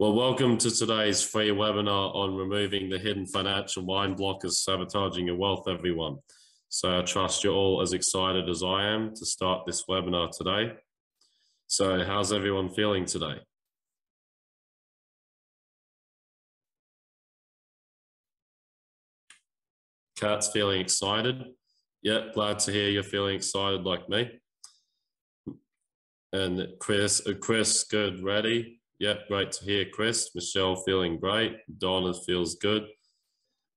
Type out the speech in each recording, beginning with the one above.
Well, welcome to today's free webinar on removing the hidden financial mind blockers sabotaging your wealth, everyone. So I trust you're all as excited as I am to start this webinar today. So how's everyone feeling today? Kat's feeling excited. Yeah, glad to hear you're feeling excited like me. And Chris, uh, Chris, good, ready? Yep, great to hear, Chris. Michelle feeling great. Donna feels good.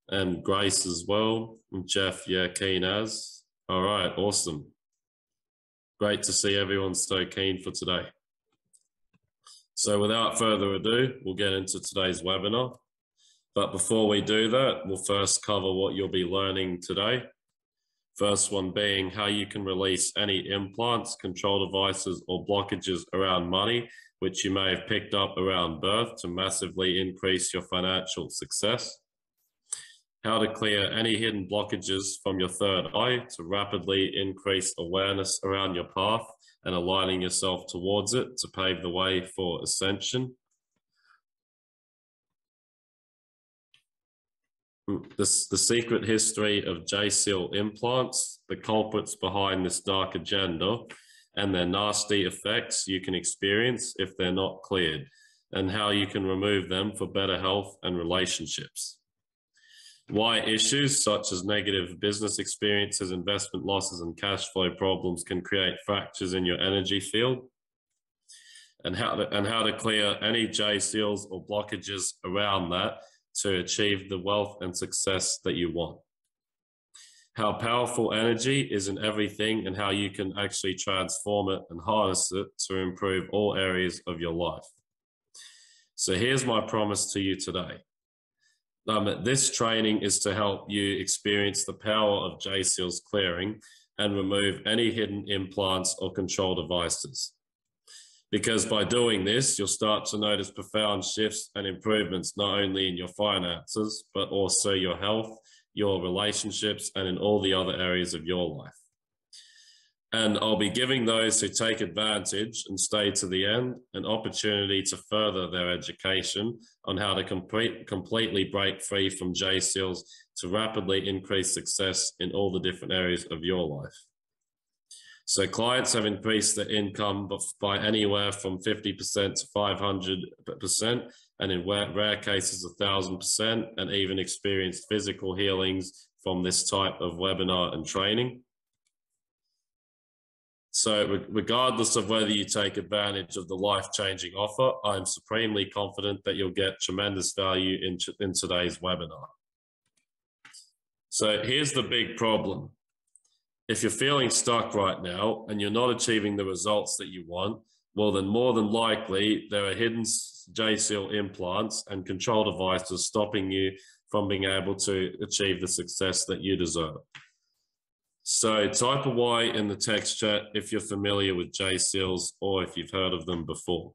And Grace as well. And Jeff, yeah, keen as. All right, awesome. Great to see everyone so keen for today. So without further ado, we'll get into today's webinar. But before we do that, we'll first cover what you'll be learning today. First one being how you can release any implants, control devices, or blockages around money which you may have picked up around birth to massively increase your financial success. How to clear any hidden blockages from your third eye to rapidly increase awareness around your path and aligning yourself towards it to pave the way for ascension. Hmm, the, the secret history of J-Seal implants, the culprits behind this dark agenda, and their nasty effects you can experience if they're not cleared, and how you can remove them for better health and relationships. Why issues such as negative business experiences, investment losses, and cash flow problems can create fractures in your energy field, and how to, and how to clear any J seals or blockages around that to achieve the wealth and success that you want how powerful energy is in everything and how you can actually transform it and harness it to improve all areas of your life. So here's my promise to you today. Um, this training is to help you experience the power of J-Seals clearing and remove any hidden implants or control devices. Because by doing this, you'll start to notice profound shifts and improvements, not only in your finances, but also your health, your relationships, and in all the other areas of your life. And I'll be giving those who take advantage and stay to the end an opportunity to further their education on how to complete, completely break free from J seals to rapidly increase success in all the different areas of your life. So clients have increased their income by anywhere from 50% to 500%, and in rare cases, a thousand percent, and even experienced physical healings from this type of webinar and training. So regardless of whether you take advantage of the life-changing offer, I'm supremely confident that you'll get tremendous value in, in today's webinar. So here's the big problem if you're feeling stuck right now and you're not achieving the results that you want, well, then more than likely there are hidden J-seal implants and control devices stopping you from being able to achieve the success that you deserve. So type a Y in the text chat if you're familiar with J-seals or if you've heard of them before.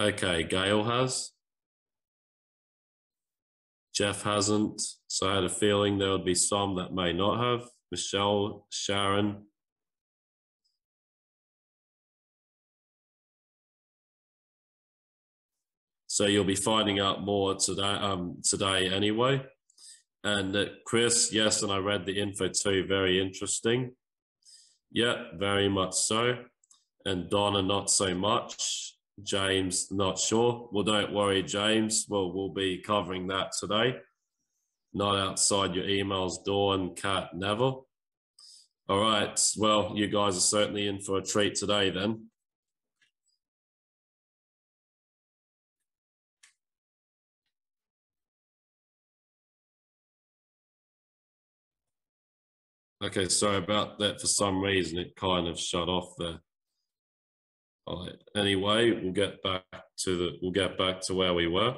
Okay, Gail has. Jeff hasn't. So I had a feeling there would be some that may not have. Michelle, Sharon. So you'll be finding out more today, um, today anyway. And uh, Chris, yes, and I read the info too. Very interesting. Yeah, very much so. And Donna, not so much. James, not sure. Well, don't worry, James. Well, we'll be covering that today. Not outside your emails, Dawn, Cat, Neville. All right. Well, you guys are certainly in for a treat today then. Okay, sorry about that. For some reason, it kind of shut off there. All right. Anyway, we'll get back to the we'll get back to where we were.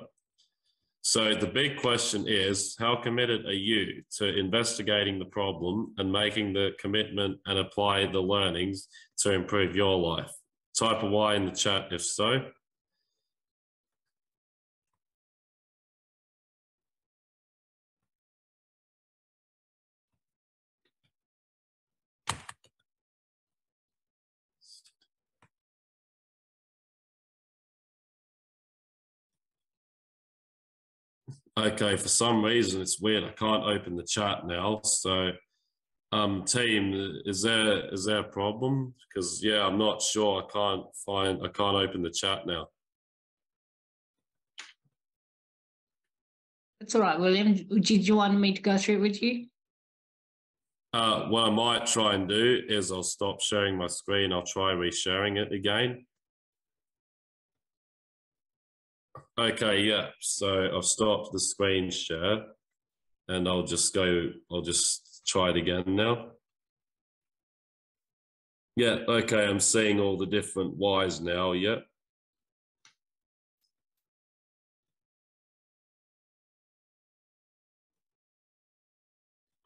So the big question is, how committed are you to investigating the problem and making the commitment and apply the learnings to improve your life? Type a Y in the chat if so. Okay, for some reason it's weird. I can't open the chat now. So, um, team, is there is there a problem? Because yeah, I'm not sure. I can't find. I can't open the chat now. It's all right, William. Did you want me to go through it with you? Uh, what I might try and do is I'll stop sharing my screen. I'll try resharing it again. Okay, yeah. So I've stopped the screen share and I'll just go, I'll just try it again now. Yeah, okay, I'm seeing all the different Ys now, yeah.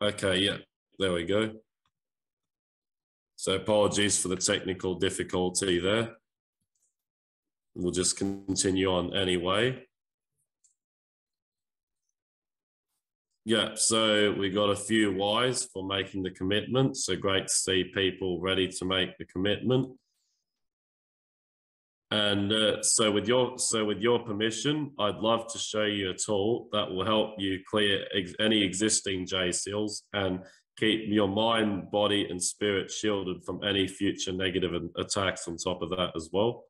Okay, yeah, there we go. So apologies for the technical difficulty there. We'll just continue on anyway. Yeah, so we got a few whys for making the commitment. So great to see people ready to make the commitment. And uh, so with your so with your permission, I'd love to show you a tool that will help you clear ex any existing J seals and keep your mind, body, and spirit shielded from any future negative attacks on top of that as well.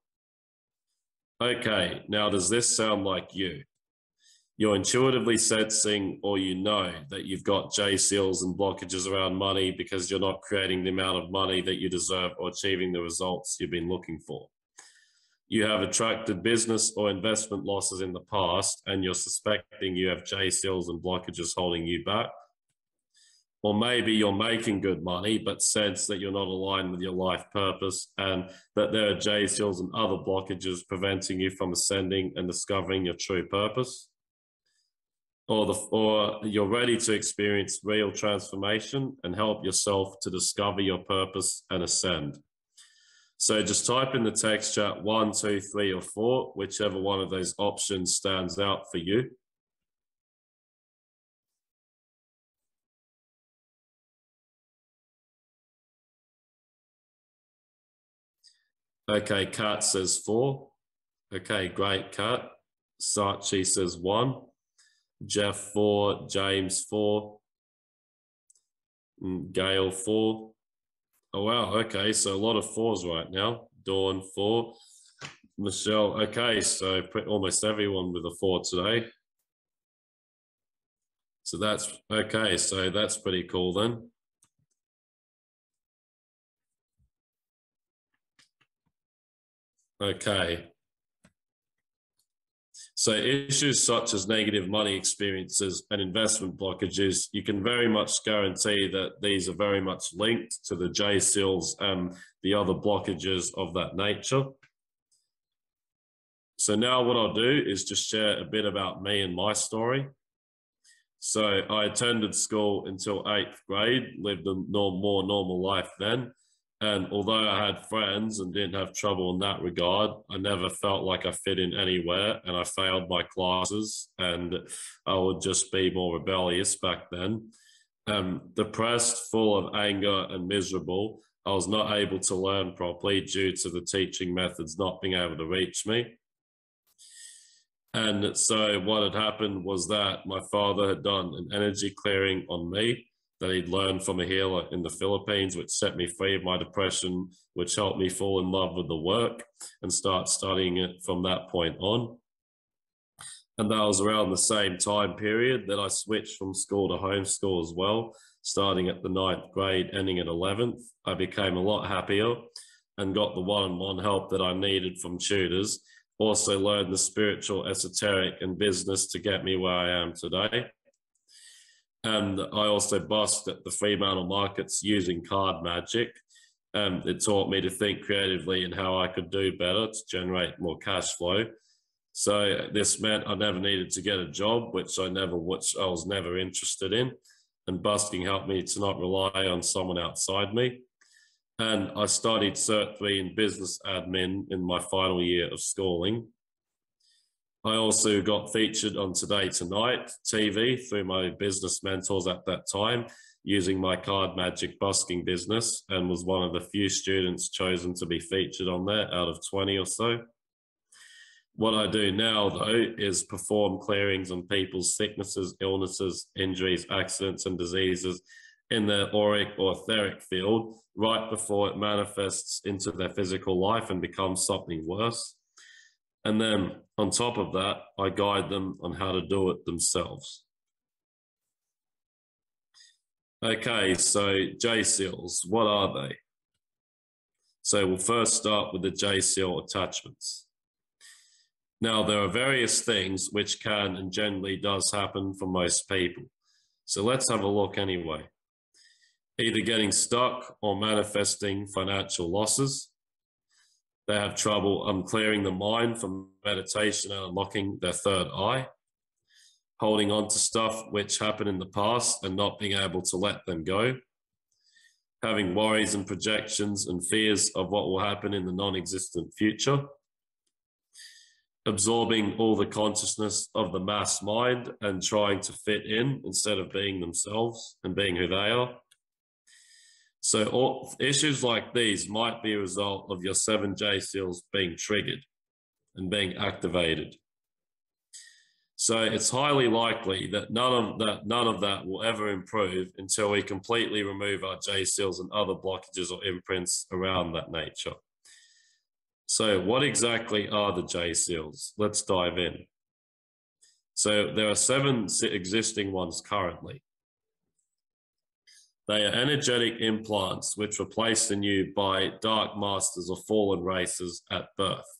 Okay, now does this sound like you? You're intuitively sensing or you know that you've got J seals and blockages around money because you're not creating the amount of money that you deserve or achieving the results you've been looking for. You have attracted business or investment losses in the past and you're suspecting you have J seals and blockages holding you back or maybe you're making good money but sense that you're not aligned with your life purpose and that there are J seals and other blockages preventing you from ascending and discovering your true purpose. Or, the, or you're ready to experience real transformation and help yourself to discover your purpose and ascend. So just type in the text chat one, two, three, or four, whichever one of those options stands out for you. Okay, Kat says four. Okay, great, Kat. Sachi says one. Jeff four. James four. Mm, Gail four. Oh, wow. Okay, so a lot of fours right now. Dawn four. Michelle, okay, so almost everyone with a four today. So that's okay, so that's pretty cool then. Okay. So issues such as negative money experiences and investment blockages, you can very much guarantee that these are very much linked to the J seals and the other blockages of that nature. So now what I'll do is just share a bit about me and my story. So I attended school until eighth grade, lived a more normal life then. And although I had friends and didn't have trouble in that regard, I never felt like I fit in anywhere and I failed my classes and I would just be more rebellious back then. Um, depressed, full of anger and miserable, I was not able to learn properly due to the teaching methods not being able to reach me. And so what had happened was that my father had done an energy clearing on me that he'd learned from a healer in the Philippines, which set me free of my depression, which helped me fall in love with the work and start studying it from that point on. And that was around the same time period that I switched from school to homeschool as well, starting at the ninth grade, ending at 11th. I became a lot happier and got the one on one help that I needed from tutors. Also, learned the spiritual, esoteric, and business to get me where I am today. And I also bust at the Fremantle markets using card magic. Um, it taught me to think creatively and how I could do better to generate more cash flow. So this meant I never needed to get a job, which I never, which I was never interested in. And busking helped me to not rely on someone outside me. And I studied Cert 3 in business admin in my final year of schooling. I also got featured on Today Tonight TV through my business mentors at that time, using my card magic busking business, and was one of the few students chosen to be featured on there out of 20 or so. What I do now, though, is perform clearings on people's sicknesses, illnesses, injuries, accidents, and diseases in their auric or etheric field right before it manifests into their physical life and becomes something worse. And then on top of that, I guide them on how to do it themselves. Okay, so J seals, what are they? So we'll first start with the J seal attachments. Now, there are various things which can and generally does happen for most people. So let's have a look anyway. Either getting stuck or manifesting financial losses. They have trouble um, clearing the mind from meditation and unlocking their third eye. Holding on to stuff which happened in the past and not being able to let them go. Having worries and projections and fears of what will happen in the non existent future absorbing all the consciousness of the mass mind and trying to fit in instead of being themselves and being who they are. So all, issues like these might be a result of your 7J seals being triggered and being activated. So it's highly likely that none of that none of that will ever improve until we completely remove our J seals and other blockages or imprints around that nature. So what exactly are the J seals? Let's dive in. So there are seven existing ones currently. They are energetic implants which were placed in you by dark masters or fallen races at birth.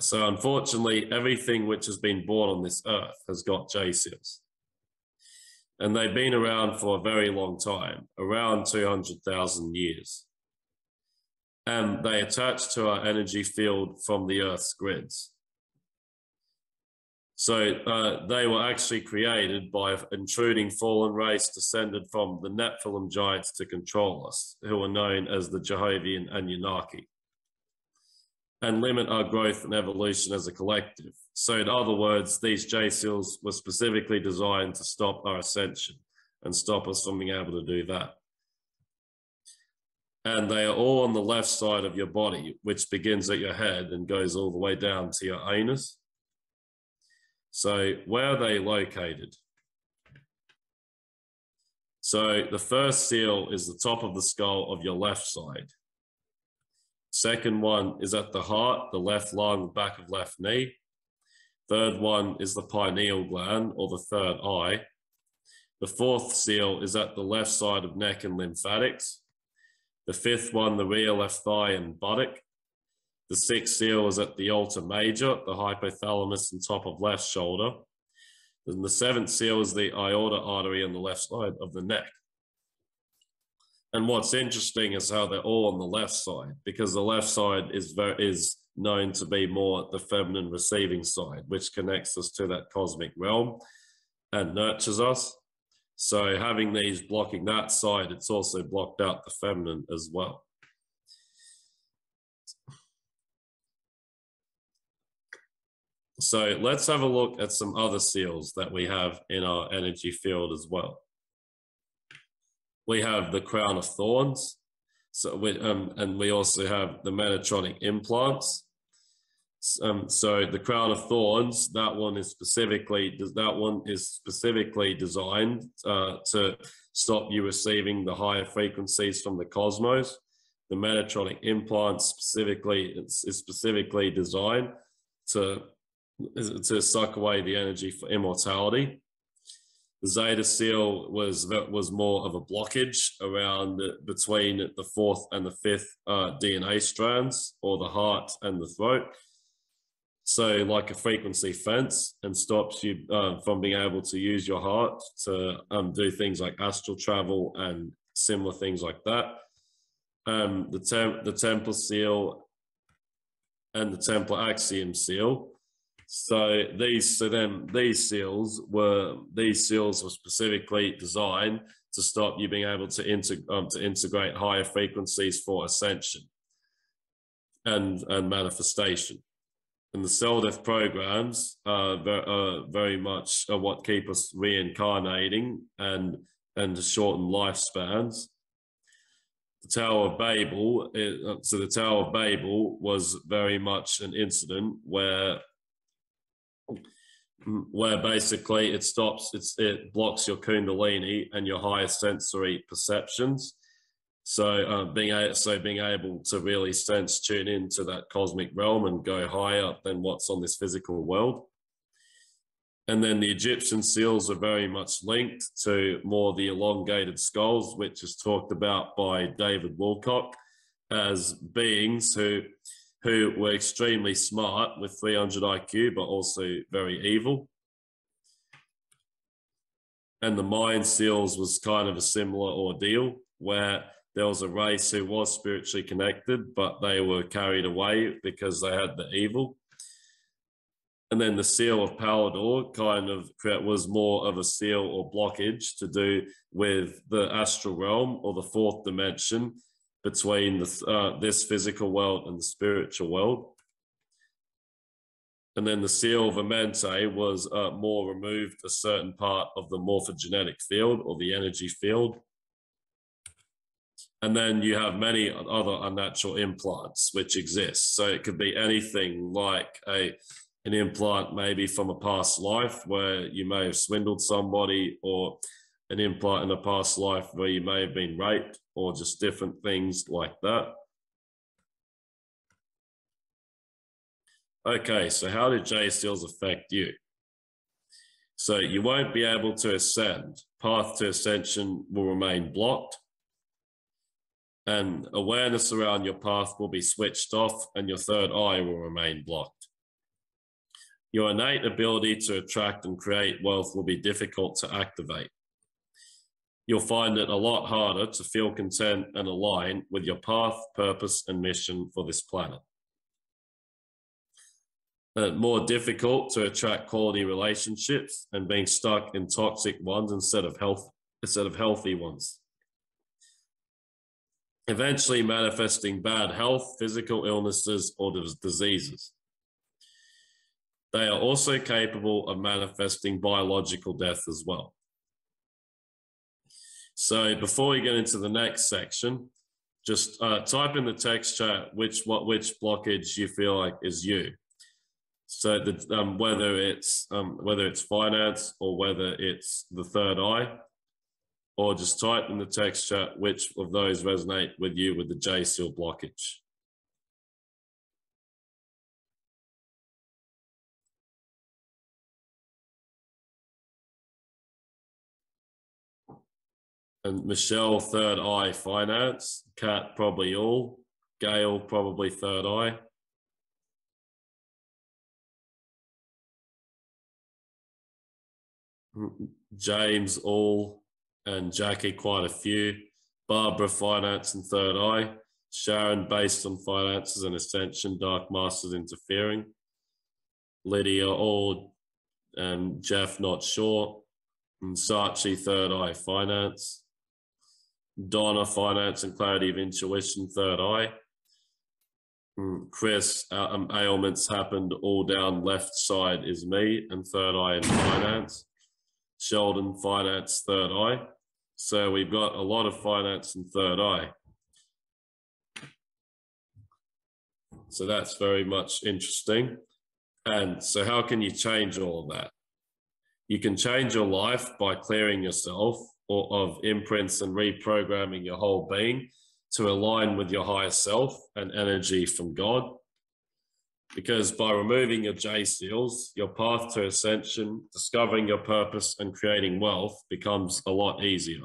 So unfortunately, everything which has been born on this earth has got J seals. And they've been around for a very long time, around 200,000 years and they attach to our energy field from the Earth's grids. So uh, they were actually created by intruding fallen race descended from the Nephilim giants to control us, who are known as the Jehovian Anunnaki, and limit our growth and evolution as a collective. So in other words, these J-seals were specifically designed to stop our ascension and stop us from being able to do that and they are all on the left side of your body, which begins at your head and goes all the way down to your anus. So, where are they located? So, the first seal is the top of the skull of your left side. Second one is at the heart, the left lung, back of left knee. Third one is the pineal gland or the third eye. The fourth seal is at the left side of neck and lymphatics. The fifth one, the rear left thigh and buttock. The sixth seal is at the alta major, the hypothalamus and top of left shoulder. And the seventh seal is the aorta artery on the left side of the neck. And what's interesting is how they're all on the left side, because the left side is very, is known to be more the feminine receiving side, which connects us to that cosmic realm and nurtures us. So having these blocking that side, it's also blocked out the feminine as well. So let's have a look at some other seals that we have in our energy field as well. We have the crown of thorns. So we, um, and we also have the Metatronic implants. Um, so the crown of thorns, that one is specifically that one is specifically designed uh, to stop you receiving the higher frequencies from the cosmos. The Metatronic implant specifically is, is specifically designed to to suck away the energy for immortality. The Zeta seal was was more of a blockage around the, between the fourth and the fifth uh, DNA strands, or the heart and the throat so like a frequency fence and stops you uh, from being able to use your heart to um, do things like astral travel and similar things like that. Um, the, tem- the Templar seal and the Templar Axion seal. So these, so then these seals were these seals were specifically designed to stop you being able to, integ- um, to integrate higher frequencies for ascension and and manifestation and the cell death programs are very, uh, very much are what keep us reincarnating and and shorten lifespans. the Tower of Babel, it, uh, so the Tower of Babel was very much an incident where where basically it stops, it's, it blocks your kundalini and your higher sensory perceptions. So uh, being a, so being able to really sense, tune into that cosmic realm and go higher than what's on this physical world. And then the Egyptian seals are very much linked to more the elongated skulls, which is talked about by David Wilcock as beings who who were extremely smart with 300 IQ, but also very evil. And the Mind Seals was kind of a similar ordeal where there was a race who was spiritually connected, but they were carried away because they had the evil. And then the seal of Palaidor kind of was more of a seal or blockage to do with the astral realm or the fourth dimension between the, uh, this physical world and the spiritual world. And then the seal of Amenti was uh, more removed a certain part of the morphogenetic field or the energy field. And then you have many other unnatural implants which exist. So it could be anything like a an implant maybe from a past life where you may have swindled somebody or an implant in a past life where you may have been raped or just different things like that. Okay, so how do J seals affect you? So you won't be able to ascend. Path to ascension will remain blocked. And awareness around your path will be switched off and your third eye will remain blocked. Your innate ability to attract and create wealth will be difficult to activate you'll find it a lot harder to feel content and align with your path, purpose, and mission for this planet. Uh, more difficult to attract quality relationships and being stuck in toxic ones instead of health instead of healthy ones. Eventually manifesting bad health, physical illnesses, or diseases. They are also capable of manifesting biological death as well. So before we get into the next section, just uh, type in the text chat which what which blockage you feel like is you. So the, um, whether it's um, whether it's finance or whether it's the third eye, or just type in the text chat which of those resonate with you with the J seal blockage. And Michelle third eye finance, Cat probably all, Gail probably third eye. James all and Jackie quite a few. Barbara finance and third eye. Sharon based on finances and ascension, dark masters interfering. Lydia all and Jeff not sure. And Sachi third eye finance. Donna, finance and clarity of intuition, third eye. Hmm, Chris, uh, um, ailments happened all down left side is me and third eye in finance. Sheldon, finance, third eye. So we've got a lot of finance and third eye. So that's very much interesting. And so how can you change all of that? You can change your life by clearing yourself or of imprints and reprogramming your whole being to align with your higher self and energy from God. Because by removing your J seals, your path to ascension, discovering your purpose, and creating wealth becomes a lot easier.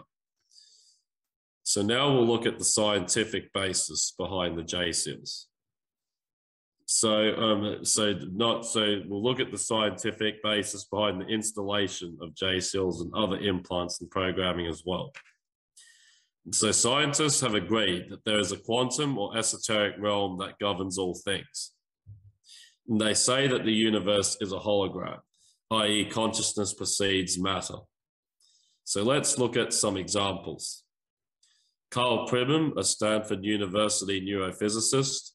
So now we'll look at the scientific basis behind the J seals. So, um, so not so we'll look at the scientific basis behind the installation of J seals and other implants and programming as well. So scientists have agreed that there is a quantum or esoteric realm that governs all things. And they say that the universe is a hologram, i.e. consciousness precedes matter. So let's look at some examples. Karl Pribram, a Stanford University neurophysicist,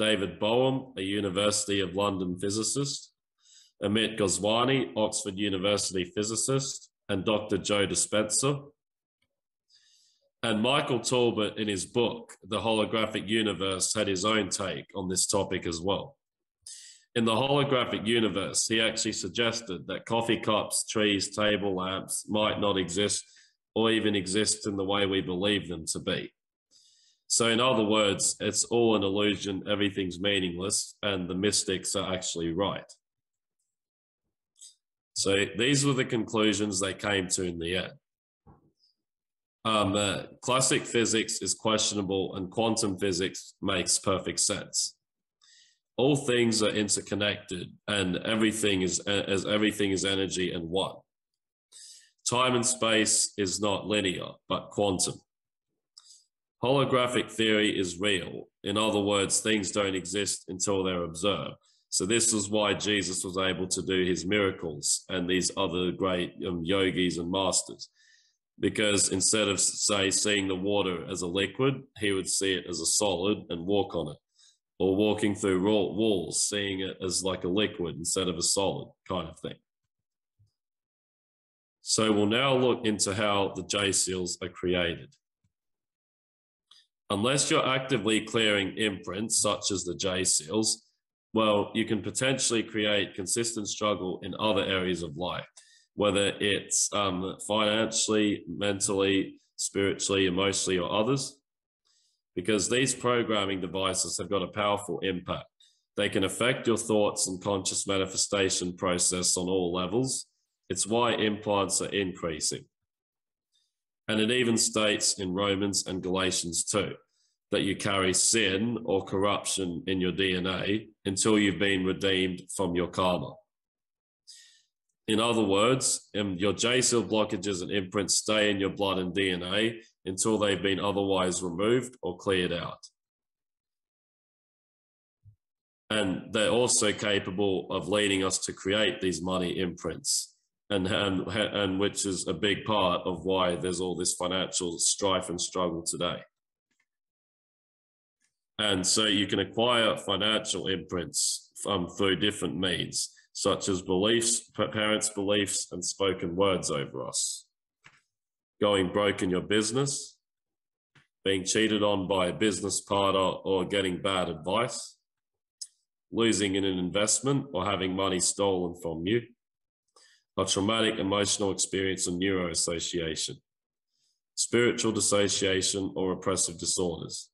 David Bohm, a University of London physicist, Amit Goswami, Oxford University physicist, and Dr. Joe Dispenza. And Michael Talbot, in his book, The Holographic Universe, had his own take on this topic as well. In the holographic universe, he actually suggested that coffee cups, trees, table lamps might not exist or even exist in the way we believe them to be. So, in other words, it's all an illusion, everything's meaningless, and the mystics are actually right. So, these were the conclusions they came to in the end. Um, uh, classic physics is questionable, and quantum physics makes perfect sense. All things are interconnected, and everything is as everything is energy and one. Time and space is not linear, but quantum. Holographic theory is real. In other words, things don't exist until they're observed. So this is why Jesus was able to do his miracles and these other great um, yogis and masters. Because instead of, say, seeing the water as a liquid, he would see it as a solid and walk on it. Or walking through walls, seeing it as like a liquid instead of a solid kind of thing. So we'll now look into how the J seals are created. Unless you're actively clearing imprints such as the J seals, well, you can potentially create consistent struggle in other areas of life, whether it's um, financially, mentally, spiritually, emotionally, or others, because these programming devices have got a powerful impact. They can affect your thoughts and conscious manifestation process on all levels, it's why implants are increasing. And it even states in Romans and Galatians too that you carry sin or corruption in your DNA until you've been redeemed from your karma. In other words, um, your J seal blockages and imprints stay in your blood and DNA until they've been otherwise removed or cleared out. And they're also capable of leading us to create these money imprints and, and, and which is a big part of why there's all this financial strife and struggle today. And so you can acquire financial imprints um, through different means, such as beliefs, parents' beliefs, and spoken words over us. Going broke in your business, being cheated on by a business partner or getting bad advice, losing in an investment or having money stolen from you, a traumatic emotional experience of neuroassociation, spiritual dissociation, or oppressive disorders.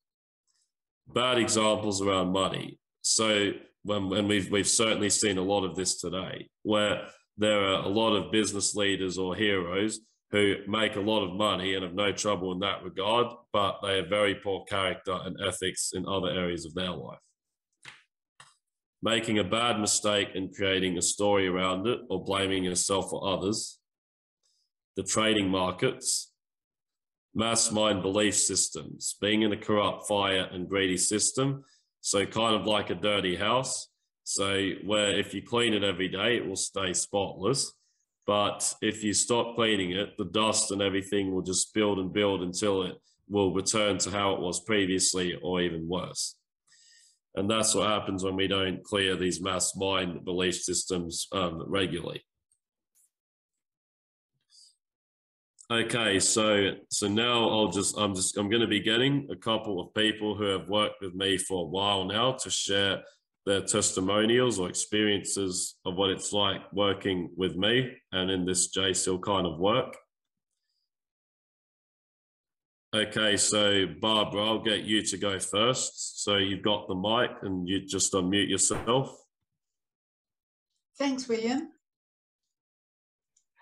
Bad examples around money. So, when, and we've, we've certainly seen a lot of this today, where there are a lot of business leaders or heroes who make a lot of money and have no trouble in that regard, but they have very poor character and ethics in other areas of their life making a bad mistake and creating a story around it or blaming yourself or others, the trading markets, mass mind belief systems, being in a corrupt, fire, and greedy system. So, kind of like a dirty house. So, where if you clean it every day, it will stay spotless. But if you stop cleaning it, the dust and everything will just build and build until it will return to how it was previously or even worse. And that's what happens when we don't clear these mass mind belief systems um, regularly. Okay, so so now I'll just I'm just I'm going to be getting a couple of people who have worked with me for a while now to share their testimonials or experiences of what it's like working with me and in this JSEAL kind of work. Okay, so Barbara, I'll get you to go first. So you've got the mic and you just unmute yourself. Thanks, William.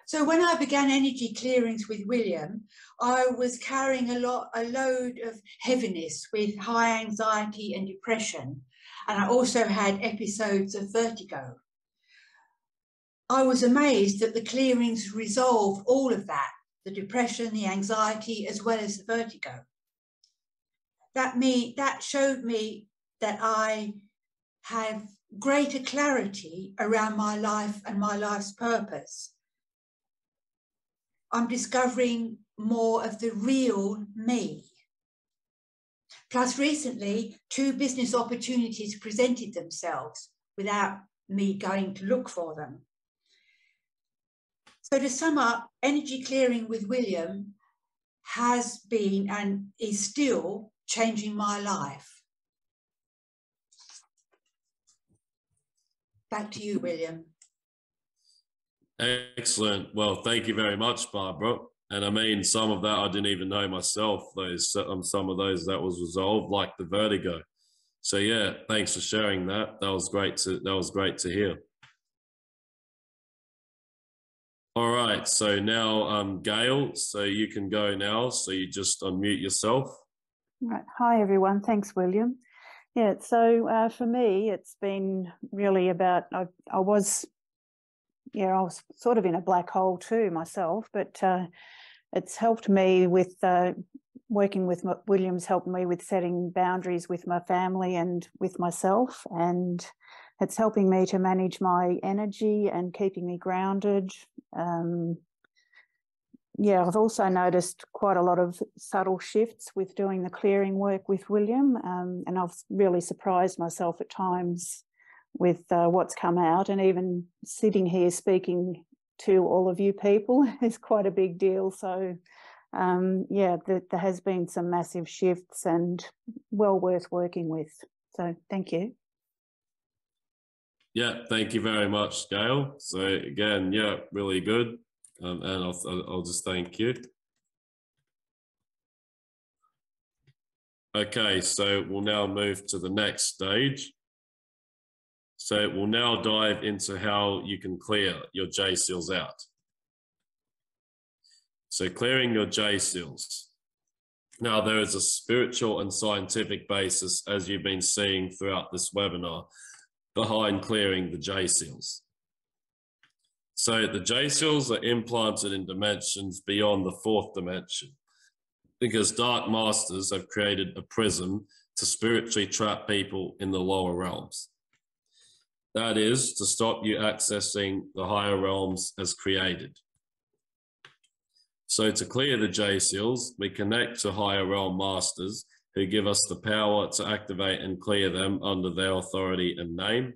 So when I began energy clearings with William, I was carrying a lot, a load of heaviness with high anxiety and depression. And I also had episodes of vertigo. I was amazed that the clearings resolved all of that the depression, the anxiety, as well as the vertigo. That me that showed me that I have greater clarity around my life and my life's purpose. I'm discovering more of the real me. Plus, recently, two business opportunities presented themselves without me going to look for them. So to sum up, energy clearing with William has been and is still changing my life. Back to you, William. Excellent. Well, thank you very much, Barbara. And I mean, some of that I didn't even know myself. Those um, some of those that was resolved, like the vertigo. So yeah, thanks for sharing that. That was great to that was great to hear. All right, so now um, Gail, so you can go now. So you just unmute yourself. Right. Hi, everyone. Thanks, William. Yeah, so uh, for me, it's been really about, I, I was, yeah, I was sort of in a black hole too myself, but uh, it's helped me with uh, working with Williams, helped me with setting boundaries with my family and with myself. And it's helping me to manage my energy and keeping me grounded. Um, yeah, I've also noticed quite a lot of subtle shifts with doing the clearing work with William, um, and I've really surprised myself at times with uh, what's come out, and even sitting here speaking to all of you people is quite a big deal. So, um, yeah, there, there has been some massive shifts and well worth working with. So, thank you. Yeah, thank you very much, Gail. So again, yeah, really good. Um, and I'll, I'll just thank you. Okay, so we'll now move to the next stage. So we'll now dive into how you can clear your J seals out. So clearing your J seals. Now there is a spiritual and scientific basis, as you've been seeing throughout this webinar, behind clearing the J seals. So the J seals are implanted in dimensions beyond the fourth dimension because Dark Masters have created a prism to spiritually trap people in the lower realms. That is to stop you accessing the higher realms as created. So to clear the J seals, we connect to higher realm masters who give us the power to activate and clear them under their authority and name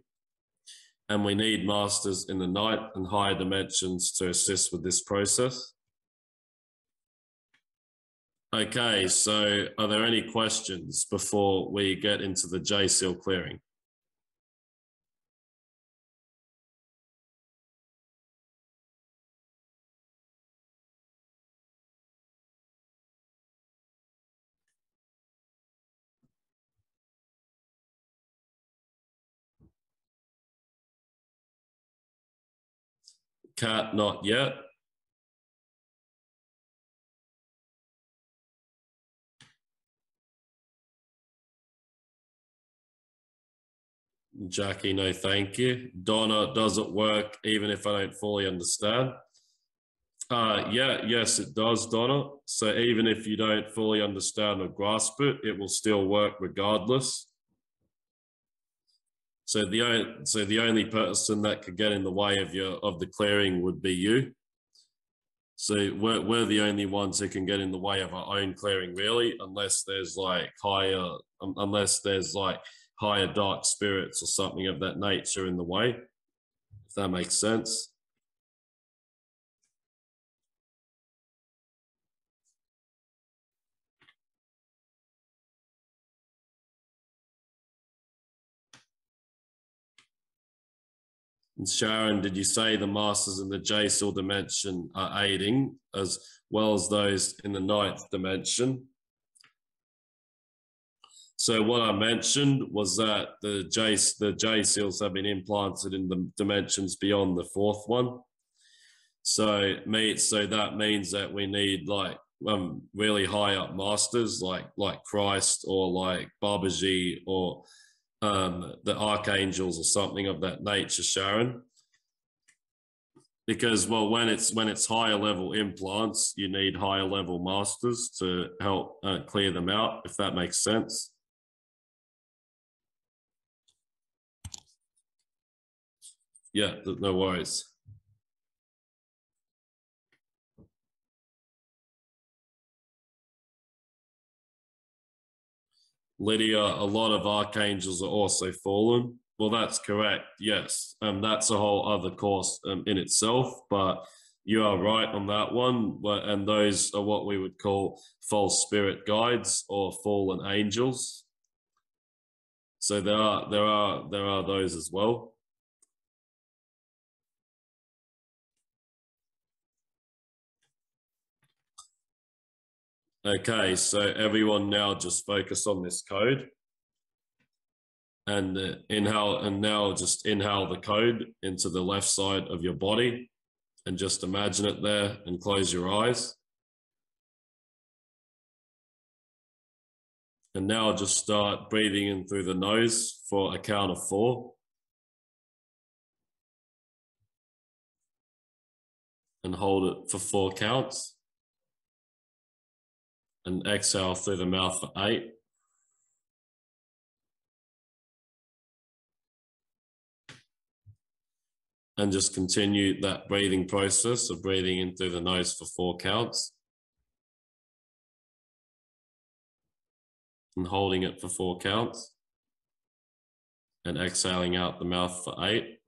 and we need masters in the night and higher dimensions to assist with this process. Okay, so are there any questions before we get into the J seal clearing? Cat, not yet. Jackie, no thank you. Donna, does it work even if I don't fully understand? Uh, yeah, yes, it does, Donna. So even if you don't fully understand or grasp it, it will still work regardless. So the so the only person that could get in the way of your of the clearing would be you. So we're we're the only ones who can get in the way of our own clearing, really, unless there's like higher um, unless there's like higher dark spirits or something of that nature in the way. If that makes sense. And Sharon, did you say the masters in the J seal dimension are aiding as well as those in the ninth dimension? So what I mentioned was that the J, the J seals have been implanted in the dimensions beyond the fourth one. So me, so that means that we need like um, really high up masters like like Christ or like Babaji or um, the archangels or something of that nature, Sharon. Because well, when it's when it's higher level implants, you need higher level masters to help uh, clear them out. If that makes sense. Yeah, no worries. Lydia, a lot of archangels are also fallen. Well, that's correct. Yes, um, that's a whole other course um, in itself. But you are right on that one. And those are what we would call false spirit guides or fallen angels. So there are there are there are those as well. Okay, so everyone now just focus on this code. And uh, inhale, and now just inhale the code into the left side of your body and just imagine it there and close your eyes. And now just start breathing in through the nose for a count of four. And hold it for four counts and exhale through the mouth for eight. And just continue that breathing process of breathing in through the nose for four counts. And holding it for four counts. And exhaling out the mouth for eight.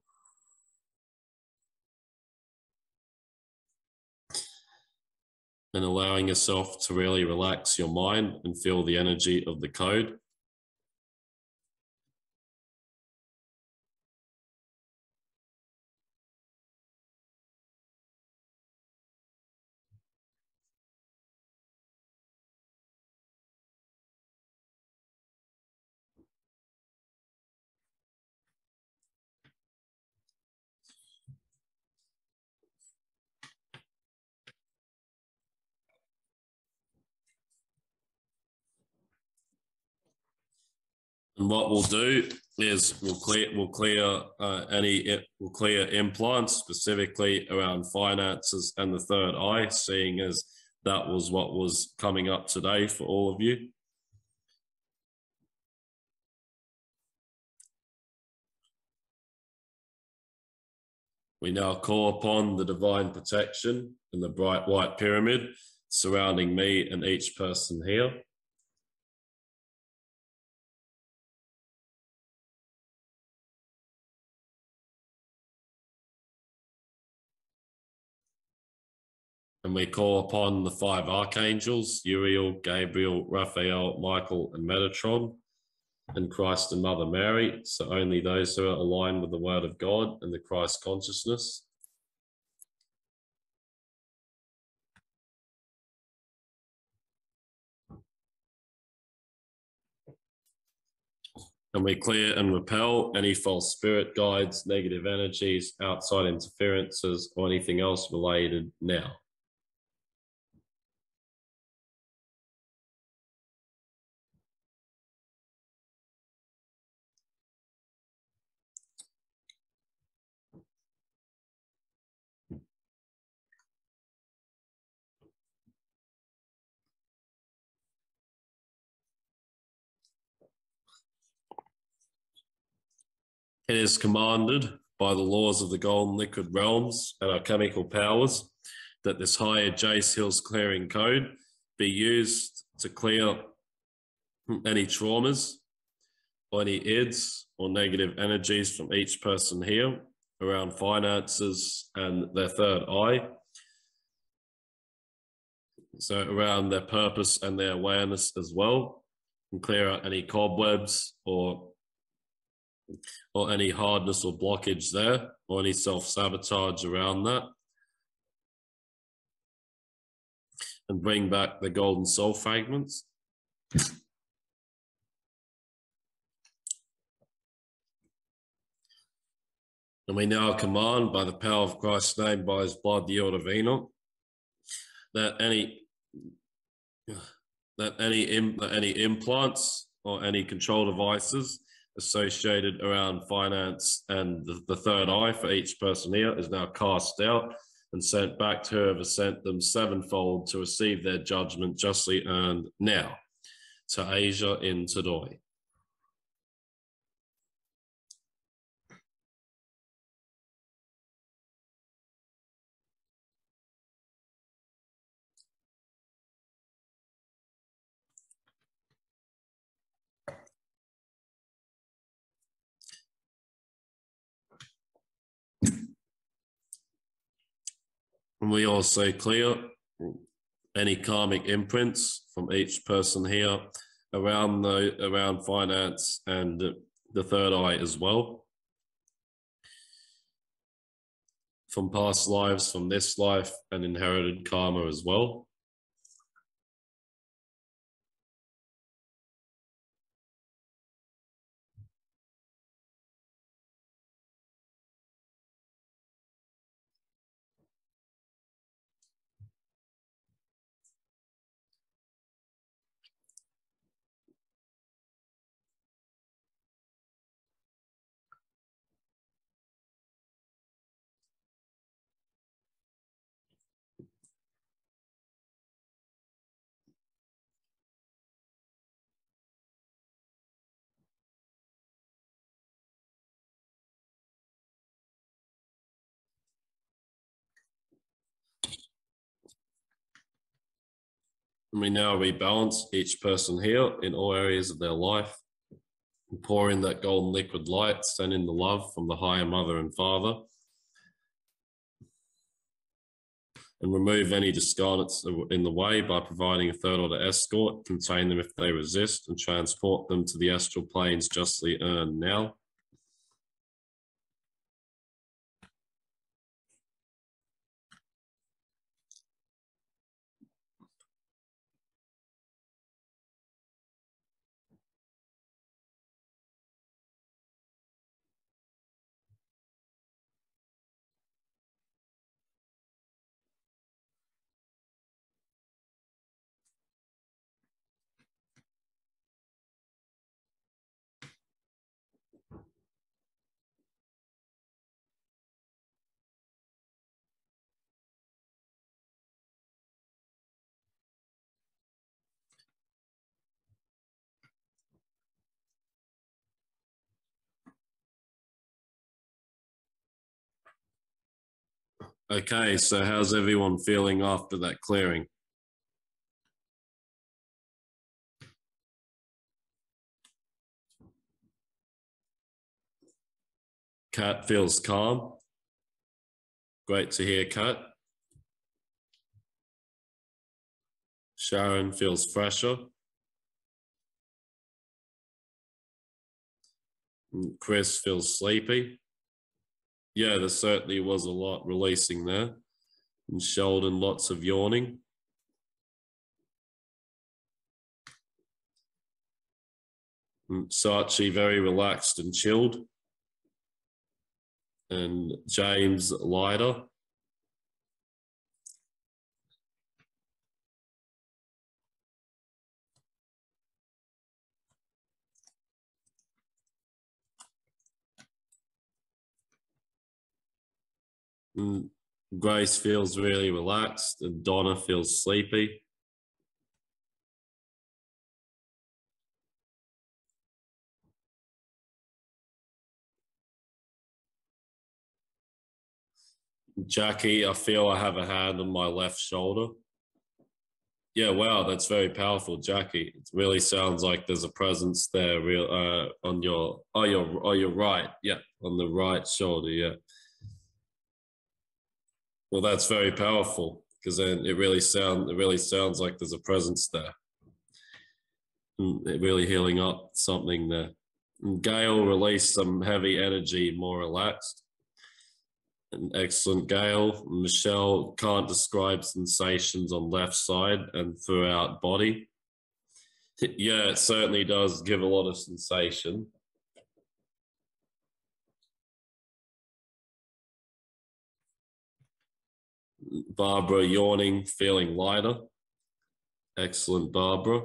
And allowing yourself to really relax your mind and feel the energy of the code. And what we'll do is we'll clear we'll clear uh, any we'll clear implants specifically around finances and the third eye, seeing as that was what was coming up today for all of you. We now call upon the divine protection and the bright white pyramid surrounding me and each person here. And we call upon the five archangels Uriel, Gabriel, Raphael, Michael, and Metatron, and Christ and Mother Mary. So only those who are aligned with the Word of God and the Christ consciousness. And we clear and repel any false spirit guides, negative energies, outside interferences, or anything else related now. It is commanded by the laws of the golden liquid realms and our chemical powers that this higher J-Seals clearing code be used to clear any traumas or any ids or negative energies from each person here around finances and their third eye. So around their purpose and their awareness as well, and clear out any cobwebs or or any hardness or blockage there, or any self sabotage around that. And bring back the golden soul fragments. And we now command by the power of Christ's name, by his blood, the order of Enoch, that any that any that any implants or any control devices associated around finance and the, the third eye for each person here is now cast out and sent back to whoever sent them sevenfold to receive their judgment justly earned now to Asia in Tadoi. And we also clear any karmic imprints from each person here around the around finance and the, the third eye as well. From past lives, from this life, and inherited karma as well. And we now rebalance each person here in all areas of their life. And pour in that golden liquid light, send in the love from the higher mother and father. And remove any discarnates in the way by providing a third order escort, contain them if they resist, and transport them to the astral planes justly earned now. Okay, so how's everyone feeling after that clearing? Kat feels calm. Great to hear, Kat. Sharon feels fresher. Chris feels sleepy yeah, there certainly was a lot releasing there. And Sheldon, lots of yawning. Mm, and Sachi, very relaxed and chilled. And James, lighter. Grace feels really relaxed, and Donna feels sleepy. Jackie, I feel I have a hand on my left shoulder. Yeah, wow, that's very powerful, Jackie. It really sounds like there's a presence there, real uh, on your oh your oh your right, yeah, on the right shoulder, yeah. Well, that's very powerful because then it really sound it really sounds like there's a presence there. Mm, it really healing up something there. And Gail released some heavy energy, more relaxed. An excellent Gail. Michelle can't describe sensations on left side and throughout body. Yeah, it certainly does give a lot of sensation. Barbara yawning, feeling lighter. Excellent, Barbara.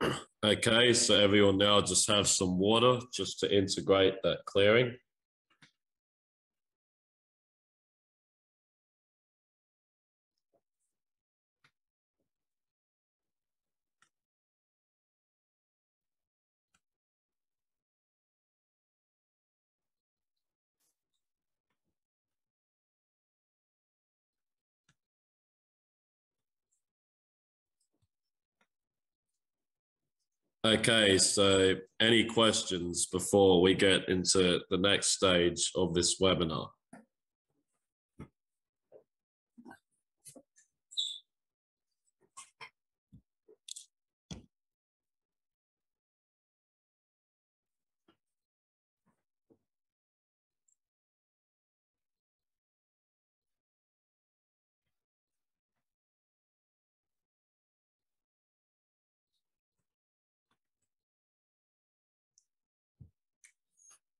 Okay, so everyone now just have some water just to integrate that clearing. Okay, so any questions before we get into the next stage of this webinar?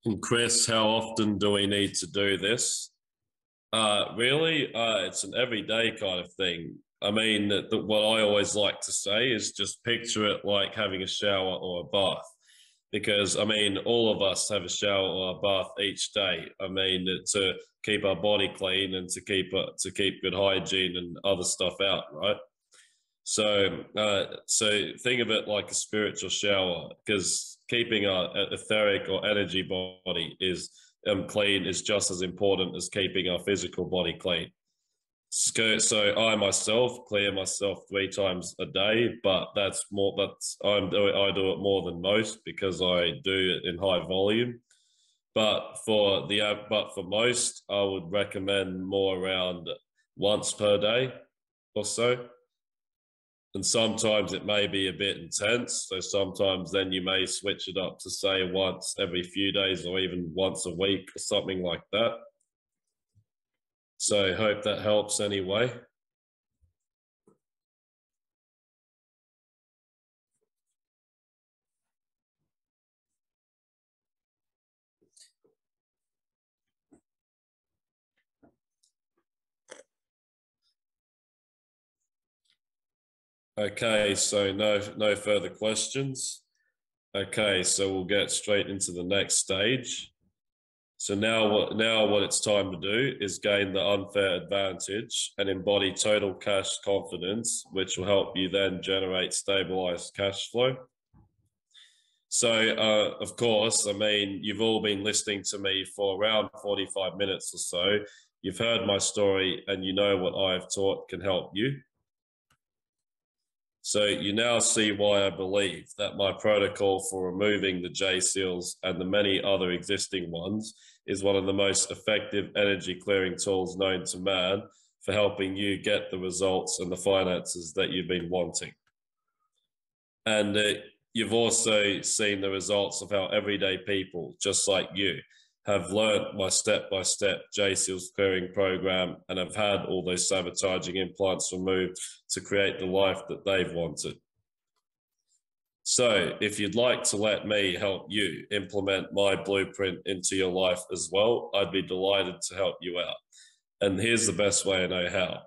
And Chris, how often do we need to do this? Uh, really, uh, it's an everyday kind of thing. I mean, the, the, what I always like to say is just picture it like having a shower or a bath. Because, I mean, all of us have a shower or a bath each day. I mean, to keep our body clean and to keep uh, to keep good hygiene and other stuff out, right? So, uh, so think of it like a spiritual shower, because keeping a etheric or energy body is um, clean is just as important as keeping our physical body clean. So, I myself clear myself three times a day, but that's more. That's I'm. I do it more than most because I do it in high volume. But for the but for most, I would recommend more around once per day or so and sometimes it may be a bit intense. So sometimes then you may switch it up to say once every few days or even once a week or something like that. So hope that helps anyway. Okay, so no no further questions. Okay, so we'll get straight into the next stage. So now what now what it's time to do is gain the unfair advantage and embody total cash confidence, which will help you then generate stabilized cash flow. So uh, of course, I mean, you've all been listening to me for around 45 minutes or so. You've heard my story and you know what I've taught can help you. So you now see why I believe that my protocol for removing the J seals and the many other existing ones is one of the most effective energy clearing tools known to man for helping you get the results and the finances that you've been wanting. And uh, you've also seen the results of how everyday people, just like you, have learned my step-by-step J-Seals clearing program and have had all those sabotaging implants removed to create the life that they've wanted. So if you'd like to let me help you implement my blueprint into your life as well, I'd be delighted to help you out. And here's the best way I know how.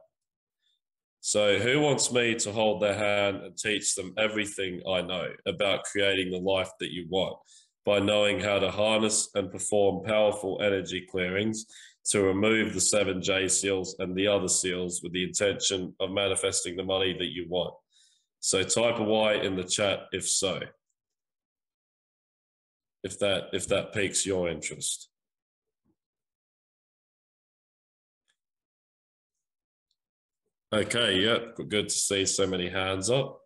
So who wants me to hold their hand and teach them everything I know about creating the life that you want? By knowing how to harness and perform powerful energy clearings to remove the seven J seals and the other seals with the intention of manifesting the money that you want. So type a Y in the chat if so. If that if that piques your interest. Okay, yep, good to see so many hands up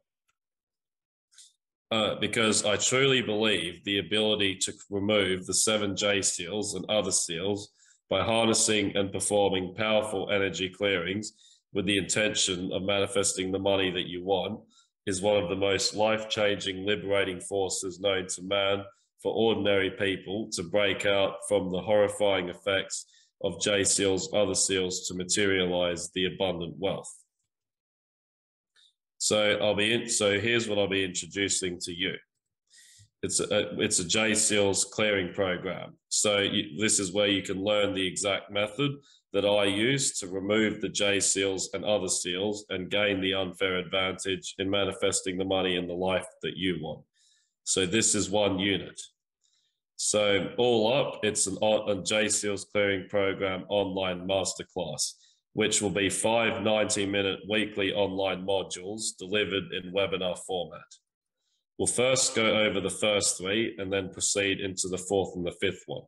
uh, because I truly believe the ability to remove the seven J seals and other seals by harnessing and performing powerful energy clearings with the intention of manifesting the money that you want is one of the most life changing, liberating forces known to man for ordinary people to break out from the horrifying effects of J seals, other seals to materialize the abundant wealth. So I'll be in, so here's what I'll be introducing to you. It's a it's a J Seals clearing program. So you, this is where you can learn the exact method that I use to remove the J seals and other seals and gain the unfair advantage in manifesting the money in the life that you want. So this is one unit. So all up, it's an a J Seals clearing program online masterclass which will be five 90 minute weekly online modules delivered in webinar format. We'll first go over the first three and then proceed into the fourth and the fifth one.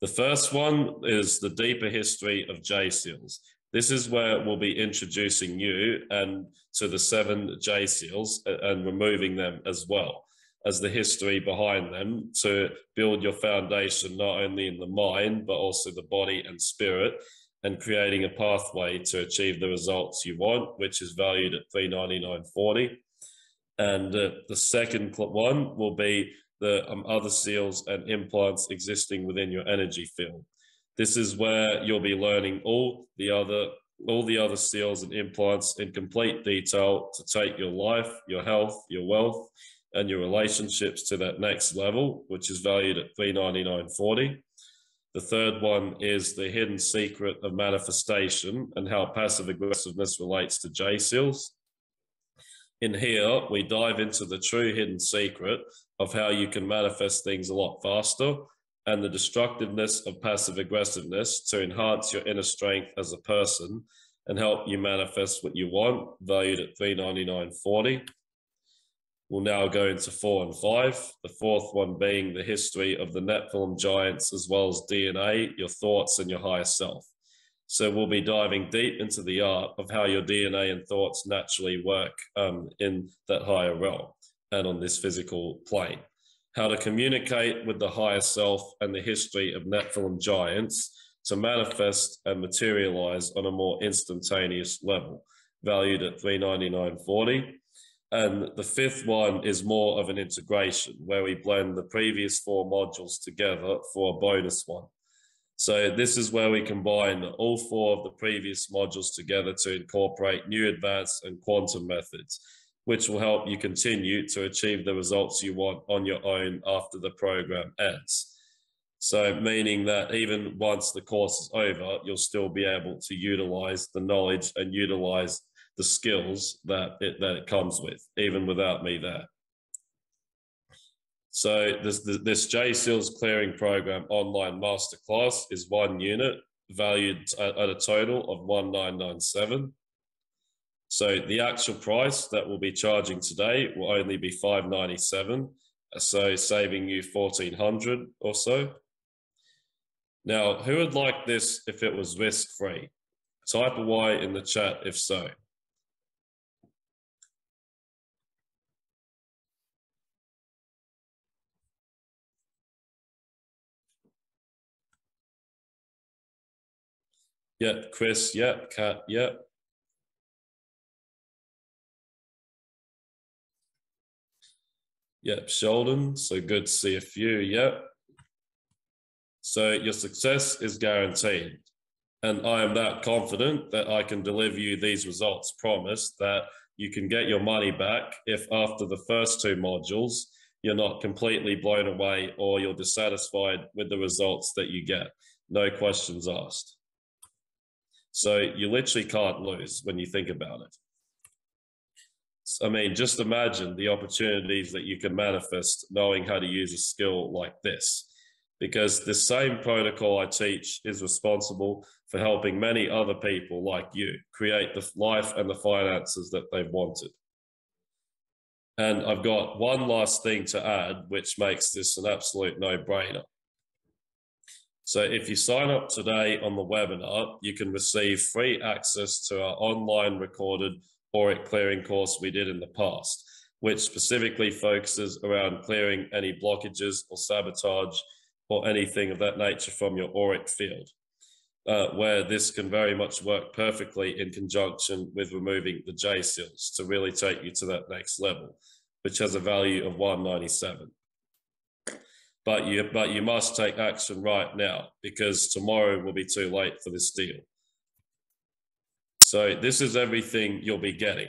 The first one is the deeper history of J seals. This is where we'll be introducing you and to the seven J seals and removing them as well. as the history behind them to build your foundation not only in the mind but also the body and spirit and creating a pathway to achieve the results you want which is valued at 399.40 and uh, the second one will be the um, other seals and implants existing within your energy field this is where you'll be learning all the other all the other seals and implants in complete detail to take your life, your health, your wealth, and your relationships to that next level, which is valued at 399.40. The third one is the hidden secret of manifestation and how passive aggressiveness relates to J seals. In here, we dive into the true hidden secret of how you can manifest things a lot faster and the destructiveness of passive aggressiveness to enhance your inner strength as a person and help you manifest what you want, valued at 399.40. We'll now go into four and five. The fourth one being the history of the Nephilim giants, as well as DNA, your thoughts, and your higher self. So we'll be diving deep into the art of how your DNA and thoughts naturally work um, in that higher realm and on this physical plane how to communicate with the higher self and the history of Nephilim giants to manifest and materialize on a more instantaneous level, valued at 399.40. And the fifth one is more of an integration where we blend the previous four modules together for a bonus one. So this is where we combine all four of the previous modules together to incorporate new advanced and quantum methods which will help you continue to achieve the results you want on your own after the program ends. So, meaning that even once the course is over, you'll still be able to utilize the knowledge and utilize the skills that it, that it comes with, even without me there. So, this, this J SEALs clearing program online masterclass is one unit valued at, a total of 1997. So the actual price that we'll be charging today will only be 597, so saving you 1400 or so. Now, who would like this if it was risk-free? Type a Y in the chat if so. Yep, Chris, yep, Kat, yep. Yep, Sheldon. So good to see a few. Yep. So your success is guaranteed. And I am that confident that I can deliver you these results promised that you can get your money back if after the first two modules, you're not completely blown away or you're dissatisfied with the results that you get. No questions asked. So you literally can't lose when you think about it. I mean, just imagine the opportunities that you can manifest knowing how to use a skill like this. Because the same protocol I teach is responsible for helping many other people like you create the life and the finances that they've wanted. And I've got one last thing to add, which makes this an absolute no brainer. So if you sign up today on the webinar, you can receive free access to our online recorded auric clearing course we did in the past, which specifically focuses around clearing any blockages or sabotage or anything of that nature from your auric field, uh, where this can very much work perfectly in conjunction with removing the J seals to really take you to that next level, which has a value of 197. But you, but you must take action right now because tomorrow will be too late for this deal. So this is everything you'll be getting.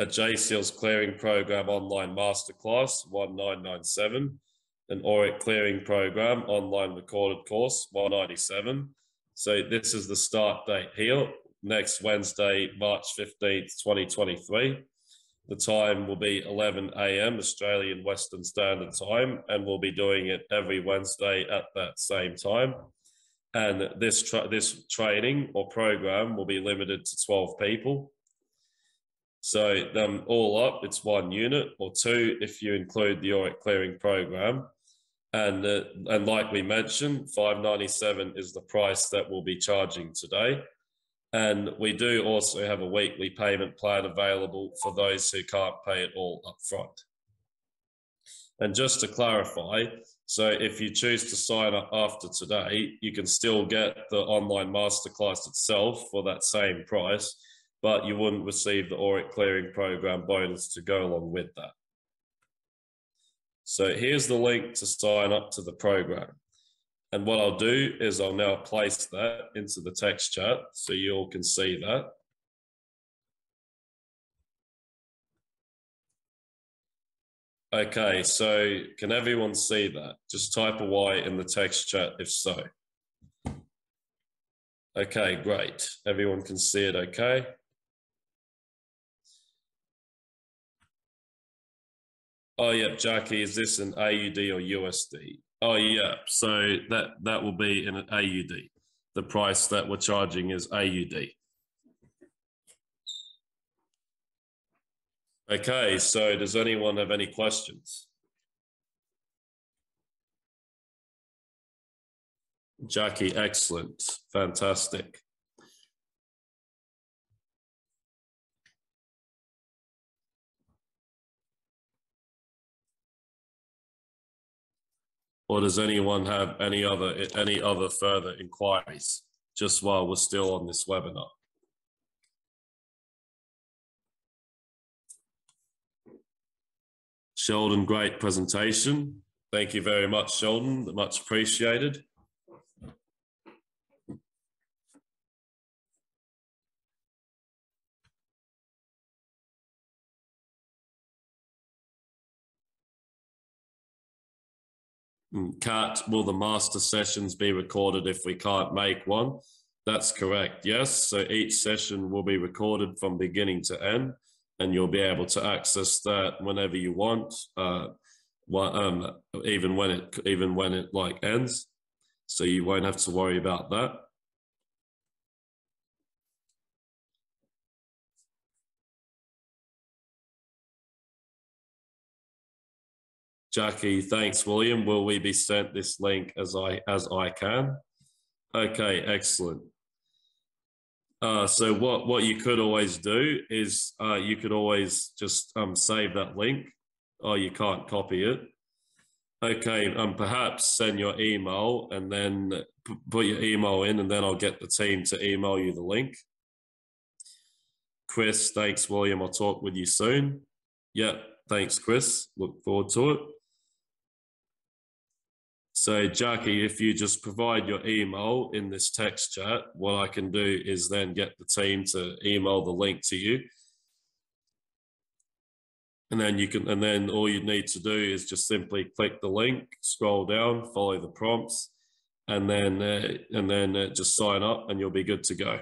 A JSeals clearing program online masterclass 1997, an auric clearing program online recorded course 197. So this is the start date here, next Wednesday, March 15th, 2023. The time will be 11 a.m. Australian Western Standard Time, and we'll be doing it every Wednesday at that same time and this tra this training or program will be limited to 12 people. So um, all up, it's one unit or two if you include the auric clearing program. And, uh, and like we mentioned, 597 is the price that we'll be charging today. And we do also have a weekly payment plan available for those who can't pay it all up front. And just to clarify, so if you choose to sign up after today, you can still get the online masterclass itself for that same price, but you wouldn't receive the auric clearing program bonus to go along with that. So here's the link to sign up to the program. And what I'll do is I'll now place that into the text chat so you all can see that. Okay, so can everyone see that? Just type a Y in the text chat if so. Okay, great. Everyone can see it okay? Oh, yeah, Jackie, is this an AUD or USD? Oh, yeah, so that, that will be in an AUD. The price that we're charging is AUD. Okay, so does anyone have any questions? Jackie, excellent, fantastic. Or does anyone have any other any other further inquiries just while we're still on this webinar? Sheldon, great presentation. Thank you very much, Sheldon. Much appreciated. Cat, will the master sessions be recorded if we can't make one? That's correct, yes. So each session will be recorded from beginning to end and you'll be able to access that whenever you want, uh, um, even when it even when it like ends. So you won't have to worry about that. Jackie, thanks, William. Will we be sent this link as I as I can? Okay, excellent. Uh, so what what you could always do is uh, you could always just um, save that link. Oh, you can't copy it. Okay, um, perhaps send your email and then put your email in, and then I'll get the team to email you the link. Chris, thanks, William. I'll talk with you soon. Yeah, thanks, Chris. Look forward to it. So Jackie, if you just provide your email in this text chat, what I can do is then get the team to email the link to you. And then you can, and then all you need to do is just simply click the link, scroll down, follow the prompts, and then, uh, and then uh, just sign up and you'll be good to go.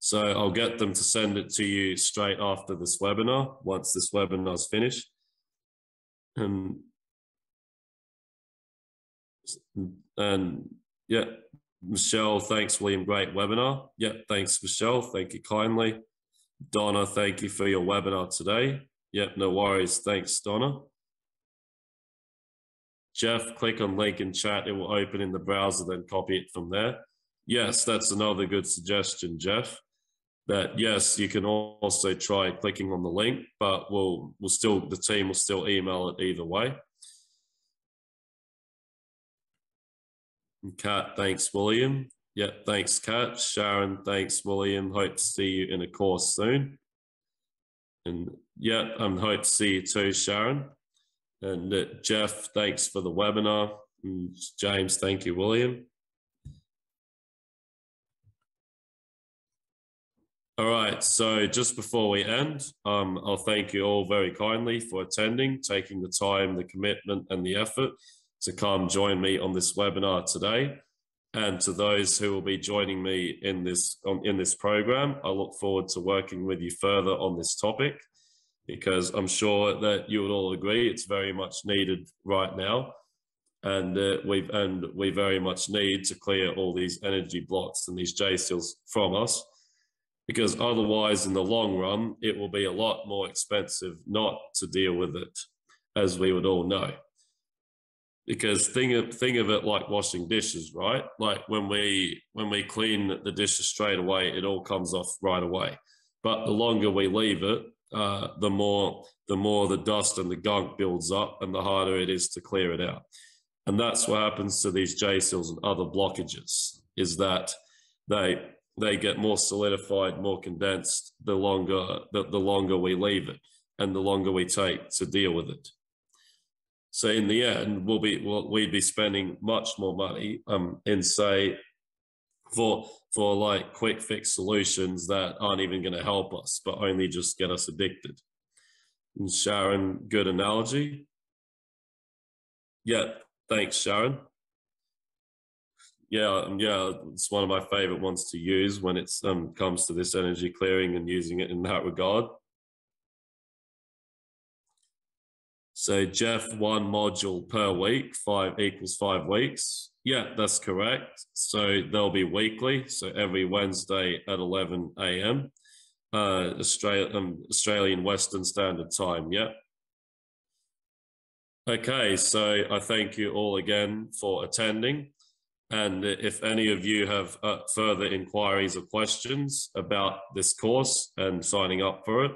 So I'll get them to send it to you straight after this webinar, once this webinar is finished. And and yeah, Michelle, thanks, William. Great webinar. Yeah, thanks, Michelle. Thank you kindly. Donna, thank you for your webinar today. Yep, no worries. Thanks, Donna. Jeff, click on link in chat. It will open in the browser, then copy it from there. Yes, that's another good suggestion, Jeff. That yes, you can also try clicking on the link, but we'll we'll still the team will still email it either way. Kat, thanks, William. Yeah, thanks, Kat. Sharon, thanks, William. Hope to see you in a course soon. And yeah, I'm hope to see you too, Sharon. And uh, Jeff, thanks for the webinar. And James, thank you, William. All right, so just before we end, um, I'll thank you all very kindly for attending, taking the time, the commitment, and the effort to come join me on this webinar today. And to those who will be joining me in this, on, in this program, I look forward to working with you further on this topic because I'm sure that you would all agree it's very much needed right now. And uh, we and we very much need to clear all these energy blocks and these J seals from us, because otherwise, in the long run, it will be a lot more expensive not to deal with it, as we would all know because think of think of it like washing dishes, right? Like when we when we clean the dishes straight away, it all comes off right away. But the longer we leave it, uh, the more the more the dust and the gunk builds up, and the harder it is to clear it out. And that's what happens to these J seals and other blockages. Is that they they get more solidified, more condensed the longer the, the longer we leave it, and the longer we take to deal with it. So in the end, we'll be we'll, we'd be spending much more money um, in say for for like quick fix solutions that aren't even going to help us, but only just get us addicted. And Sharon, good analogy. Yeah, thanks, Sharon. Yeah, um, yeah, it's one of my favorite ones to use when it um, comes to this energy clearing and using it in that regard. So Jeff, one module per week, five equals five weeks. Yeah, that's correct. So they'll be weekly. So every Wednesday at 11 a.m. Uh, um, Australian Western Standard Time. Yeah. Okay, so I thank you all again for attending. And if any of you have uh, further inquiries or questions about this course and signing up for it,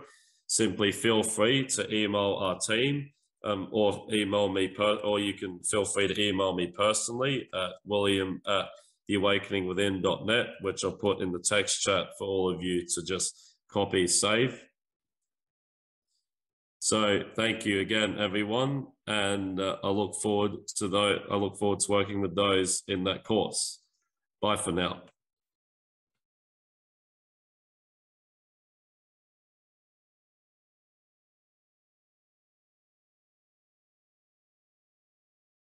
simply feel free to email our team um, or email me, per- or you can feel free to email me personally at william at theawakeningwithin.net, which I'll put in the text chat for all of you to just copy, save. So thank you again, everyone, and uh, I look forward to those. I look forward to working with those in that course. Bye for now.